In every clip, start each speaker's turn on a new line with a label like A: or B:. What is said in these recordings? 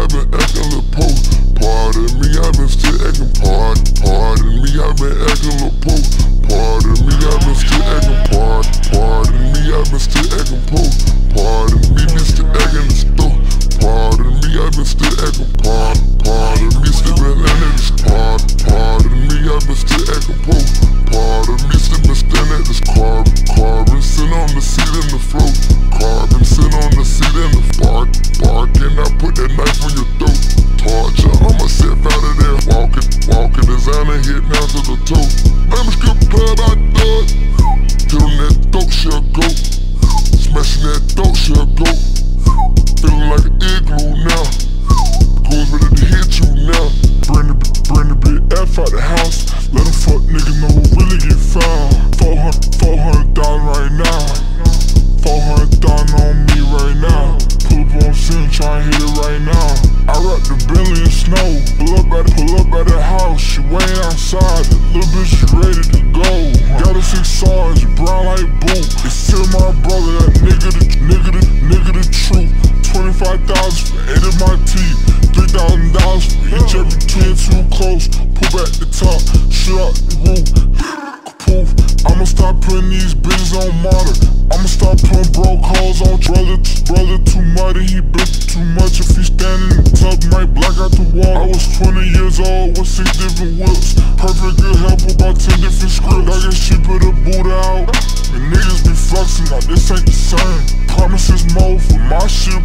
A: I've been acting little post. Pardon me, I've been still acting part. Pardon me, I've been acting little post. Nigga know really get found. 400, 400 down right now. 400 down on me right now. Pull up on scene, try and hit it right now. I rock the Bentley in snow. Pull up at, pull up at the house. She waiting outside. The little bitch is ready to go. Got a six SARS, brown like boot. It's still my brother, that nigga the, nigga the, nigga the truth. 25,000 for eight of my teeth. $3,000 for each every twin too close. Pull back the top, shoot out he built too much. If he standing tub, might black out the wall. I was 20 years old with six different whips. Perfect good help about 10 different scripts. I get cheaper to boot out. And niggas be flexing, now this ain't the same. Promises more for my shit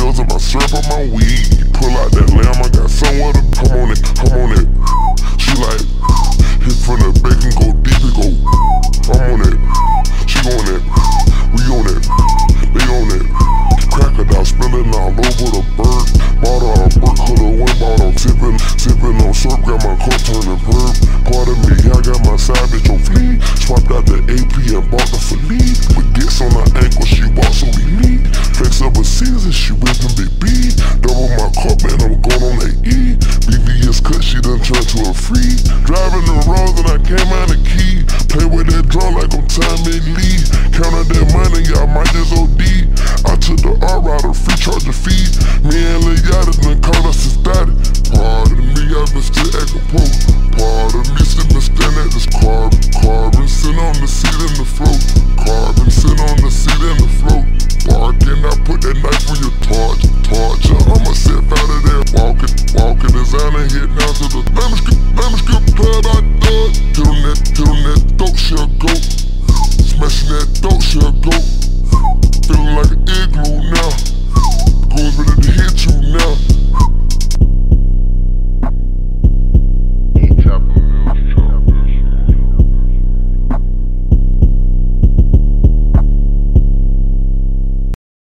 A: pills and my syrup on my weed. You pull out that lamb, I got somewhere to come on it, come on it. She like, hit from the back and go deep Got my savage on fleek Swapped out the AP and bought the Philippe. With gets on her ankle, she walk so elite. Flex up a season, she rippin' big B Double my cup and I'm going on that E. VVS cut, she done turned to a free Driving the roads and I came out the key. Play with that drum like I'm Tommy Lee. Counted that money, y'all might just OD I took the R rider, free charge the fee Me and Lil Yachty done caught us and started Hard me, I've been still acting poke